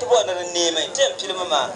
tu buat nak ni mai. Cepat film mama.